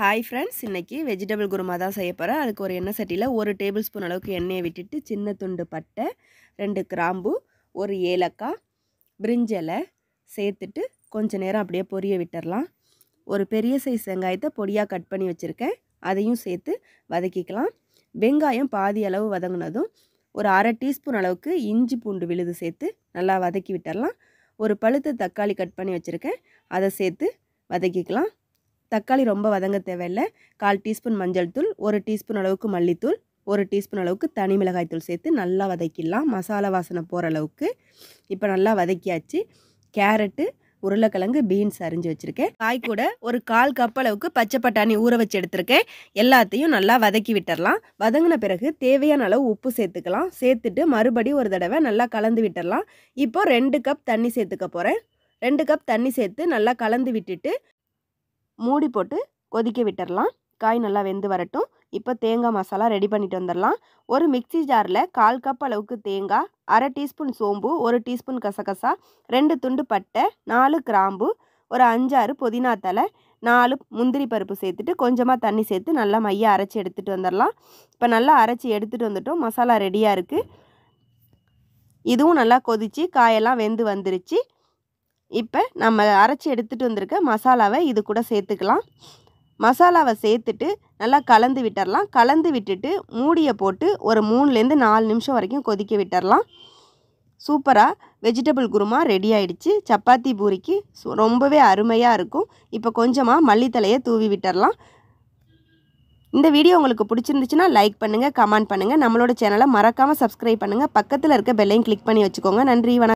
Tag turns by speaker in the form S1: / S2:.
S1: Hi friends இன்றைக்கி vegetable kurma தான் செய்ய போகிறேன் அதுக்கு ஒரு எண்ணெய் சட்டியில் ஒரு டேபிள் ஸ்பூன் அளவுக்கு எண்ணெயை விட்டுட்டு சின்ன துண்டு பட்டை ரெண்டு கிராம்பு ஒரு ஏலக்காய் பிரிஞ்சலை சேர்த்துட்டு கொஞ்ச நேரம் அப்படியே பொரிய விட்டுறலாம். ஒரு பெரிய சைஸ் வெங்காயத்தை பொடியாக கட் பண்ணி வச்சுருக்கேன். அதையும் சேர்த்து வதக்கிக்கலாம். வெங்காயம் பாதி அளவு வதங்கினதும் ஒரு அரை டீஸ்பூன் அளவுக்கு இஞ்சி பூண்டு விழுது சேர்த்து நல்லா வதக்கி விட்டுறலாம். ஒரு பழுத்த தக்காளி கட் பண்ணி வச்சுருக்கேன். அதை சேர்த்து வதக்கிக்கலாம். தக்காளி ரொம்ப வதங்க தேவையில்லை. கால் டீஸ்பூன் மஞ்சள் தூள் ஒரு டீஸ்பூன் அளவுக்கு மல்லித்தூள் ஒரு டீஸ்பூன் அளவுக்கு தனி மிளகாய் தூள் சேர்த்து நல்லா வதக்கிடலாம். மசாலா வாசனை போகிற அளவுக்கு. இப்போ நல்லா வதக்கியாச்சு. கேரட்டு உருளைக்கிழங்கு பீன்ஸ் அரிஞ்சு வச்சுருக்கேன். காய் கூட ஒரு கால் கப் அளவுக்கு பச்சை பட்டாணி ஊற வச்சு எடுத்திருக்கேன். எல்லாத்தையும் நல்லா வதக்கி விட்டுறலாம் வதங்கின பிறகு தேவையான அளவு உப்பு சேர்த்துக்கலாம். சேர்த்துட்டு மறுபடியும் ஒரு தடவை நல்லா கலந்து விட்டுறலாம் இப்போ ரெண்டு கப் தண்ணி சேர்த்துக்க போகிறேன் ரெண்டு கப் தண்ணி சேர்த்து நல்லா கலந்து விட்டுட்டு மூடி போட்டு கொதிக்க விட்டுடலாம் காய் நல்லா வெந்து வரட்டும். இப்போ தேங்காய் மசாலா ரெடி பண்ணிட்டு வந்துடலாம். ஒரு மிக்சி ஜாரில் கால் கப் அளவுக்கு தேங்காய் அரை டீஸ்பூன் சோம்பு ஒரு டீஸ்பூன் கசகசா ரெண்டு துண்டு பட்டை நாலு கிராம்பு ஒரு அஞ்சாறு புதினா தலை நாலு முந்திரி பருப்பு சேர்த்துட்டு கொஞ்சமாக தண்ணி சேர்த்து நல்லா மைய அரைச்சி எடுத்துகிட்டு வந்துடலாம். இப்போ நல்லா அரைச்சி எடுத்துகிட்டு வந்துட்டோம். மசாலா ரெடியாக இருக்குது இதுவும் நல்லா கொதித்து காயெல்லாம் வெந்து வந்துருச்சு. இப்போ நம்ம அரைச்சி எடுத்துகிட்டு வந்திருக்க மசாலாவை இது கூட சேர்த்துக்கலாம். மசாலாவை சேர்த்துட்டு நல்லா கலந்து விட்டுறலாம். கலந்து விட்டுட்டு மூடியை போட்டு ஒரு மூணுலேருந்து நாலு நிமிஷம் வரைக்கும் கொதிக்க விட்டுறலாம். சூப்பராக வெஜிடபிள் குருமா ரெடி ஆயிடுச்சு. சப்பாத்தி பூரிக்கு ரொம்பவே அருமையாக இருக்கும். இப்போ கொஞ்சமாக மல்லித்தலையை தூவி விட்டுறலாம். இந்த வீடியோ உங்களுக்கு பிடிச்சிருந்துச்சுன்னா லைக் பண்ணுங்கள் கமெண்ட் பண்ணுங்கள் நம்மளோட சேனலை மறக்காமல் சப்ஸ்கிரைப் பண்ணுங்கள் பக்கத்தில் இருக்க பெல்லையும் கிளிக் பண்ணி வச்சுக்கோங்க. நன்றி வணக்கம்.